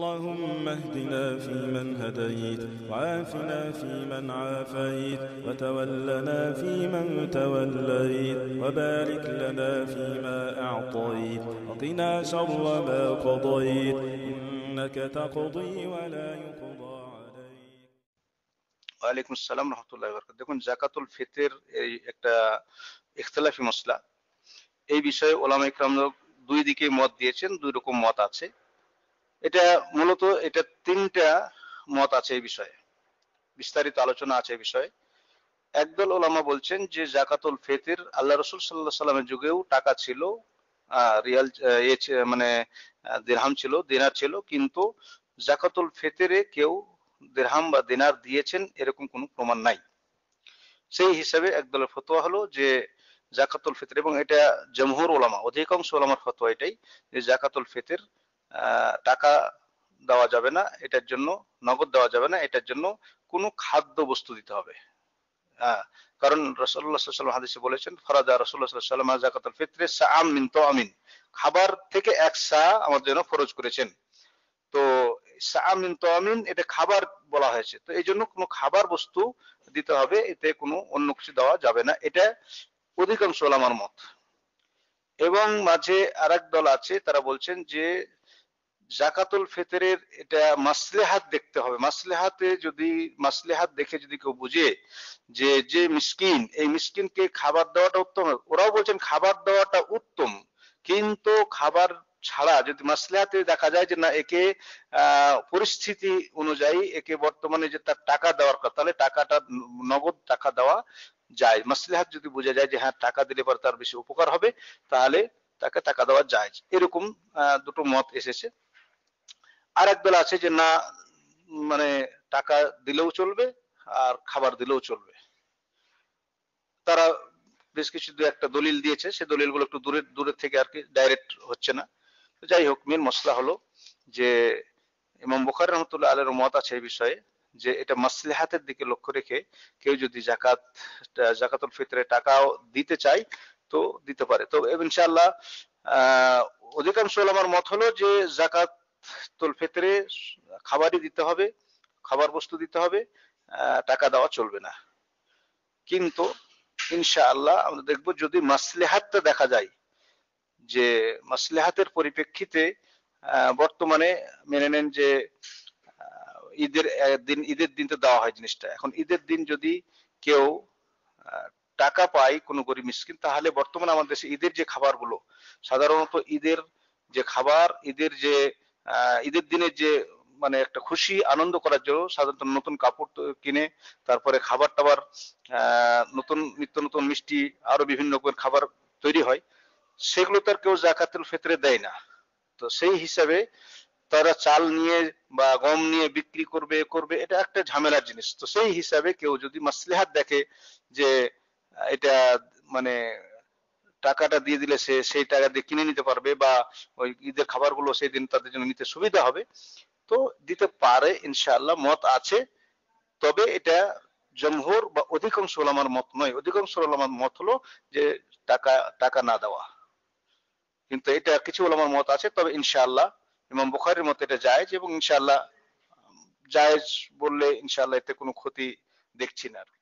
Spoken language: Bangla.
اللهم اهدنا فيمن هديت وعافنا فيمن عافيت وتولنا فيمن توليت وبارك لنا فيما أعطيت وقنا شر ما قضيت إنك تقضي ولا يقضى عليك ওয়ালাইকুম আসসালাম রহমতুল্লাহ বরকাত দেখুন জাকাতুল ফিতর এই একটা ইখতলাফি মশলা এই বিষয়ে ওলামা ইকরাম দুই দিকে মত দিয়েছেন দুই রকম মত আছে এটা মূলত এটা তিনটা মত আছে এই বিষয়ে। বিস্তারিত আলোচনা আছে এই বিষয়ে। একদল ওলামা বলছেন যে জাকাতুল ফিতর আল্লাহ রসুল সাল্লাহ সাল্লামের যুগেও টাকা ছিল রিয়াল মানে দিরহাম ছিল, দিনার ছিল, কিন্তু জাকাতুল ফিতরে কেউ দিরহাম বা দিনার দিয়েছেন এরকম কোনো প্রমাণ নাই। সেই হিসাবে একদলের ফতোয়া হলো যে জাকাতুল ফিতর, এবং এটা জমহুর ওলামা, অধিকাংশ ওলামার ফতোয়া এটাই যে জাকাতুল ফিতর টাকা দেওয়া যাবে না, এটার জন্য, নগদ দেওয়া যাবে না, এটার জন্য কোনো খাদ্য বস্তু দিতে হবে। হ্যাঁ কারণ রসল্লাহ সাল্লাম হাদিসে বলেছেন ফরাদা রসল্লাহ সাল্লাম জাকাতুল ফিতরে সাআম মিন আমিন খাবার থেকে এক সা আমার জন্য ফরজ করেছেন। তো সাআমিন তামিন এটা খাবার বলা হয়েছে। তো এই জন্য কোনো খাবার বস্তু দিতে হবে, এতে কোনো অন্য কিছু দেওয়া যাবে না। এটা অধিকাংশ ওলামার মত। এবং মাঝে আরেক দল আছে, তারা বলছেন যে জাকাতুল ফিতরের এটা মাসলেহাত দেখতে হবে। মাসলেহাতে যদি, মাসলেহাত দেখে যদি কেউ বুঝে যে যে মিসকিন, এই মিসকিনকে খাবার দেওয়াটা উত্তম। ওরাও বলছেন খাবার দেওয়াটা উত্তম। কিন্তু খাবার ছাড়া যদি মাসলেহাতে দেখা যায় যে না, একে পরিস্থিতি অনুযায়ী একে বর্তমানে যে তার টাকা দেওয়ার কথা, তাহলে টাকাটা নগদ টাকা দেওয়া যায়। মাসলেহাত যদি বোঝা যায় যে হ্যাঁ টাকা দিলে পরে তার বেশি উপকার হবে, তাহলে তাকে টাকা দেওয়া যায়। এরকম দুটো মত এসেছে। আর একদল আছে যে না মানে টাকা দিলেও চলবে আর খাবার দিলেও চলবে। তারা বেশ কিছু দু একটা দলিল দিয়েছে, সে দলিলগুলো একটু দূরে দূরে থেকে আর কি ডাইরেক্ট হচ্ছে না। তো যাই হোক মেন মশলা হলো যে ইমাম বুখারী রহমতুল্লাহ আলের মত আছে এই বিষয়ে যে এটা মাসলিহাতের দিকে লক্ষ্য রেখে কেউ যদি জাকাত জাকাতুল ফিতরে টাকাও দিতে চায় তো দিতে পারে। তো ইনশাআল্লাহ অধিকাংশ আমার মত হলো যে ফিতরে খাবারই দিতে হবে, খাবার বস্তু দিতে হবে টাকা দেওয়া চলবে না। কিন্তু ইনশাআল্লাহ আমরা দেখব যদি মাসলেহাতটা দেখা যায় যে মাসলেহাতের পরিপ্রেক্ষিতে বর্তমানে মেনে নেন যে ঈদের দিন ঈদের দিন তো দেওয়া হয় জিনিসটা। এখন ঈদের দিন যদি কেউ টাকা পায় কোনো গরিব মিসকিন, তাহলে বর্তমানে আমাদের দেশে ঈদের যে খাবারগুলো, সাধারণত ঈদের যে খাবার, ঈদের যে ঈদের দিনের যে মানে একটা খুশি, আনন্দ করার জন্য সাধারণত নতুন কাপড় কিনে, তারপরে খাবার টাবার নতুন, নিত্য নতুন মিষ্টি, আরও বিভিন্ন রকমের খাবার তৈরি হয়, সেগুলো তার কেউ জাকাতুল ফিতরে দেয় না। তো সেই হিসাবে তারা চাল নিয়ে বা গম নিয়ে বিক্রি করবে করবে, এটা একটা ঝামেলার জিনিস। তো সেই হিসাবে কেউ যদি মাসলিহাত দেখে যে এটা মানে টাকাটা দিয়ে দিলে সে সেই টাকা দিয়ে কিনে নিতে পারবে বা ওই ঈদের খাবারগুলো সেই দিন তাদের জন্য নিতে সুবিধা হবে। তো দিতে পারে ইনশাআল্লাহ, মত আছে। তবে এটা জমহুর বা অধিকাংশ ওলামার মত নয়। অধিকাংশ ওলামার মত হলো যে টাকা টাকা না দেওয়া। কিন্তু এটা কিছু ওলামার মত আছে। তবে ইনশাআল্লাহ ইমাম বুখারীর মত এটা জায়েজ এবং ইনশাআল্লাহ, জায়েজ বললে ইনশাআল্লাহ এতে কোনো ক্ষতি দেখছি না আর।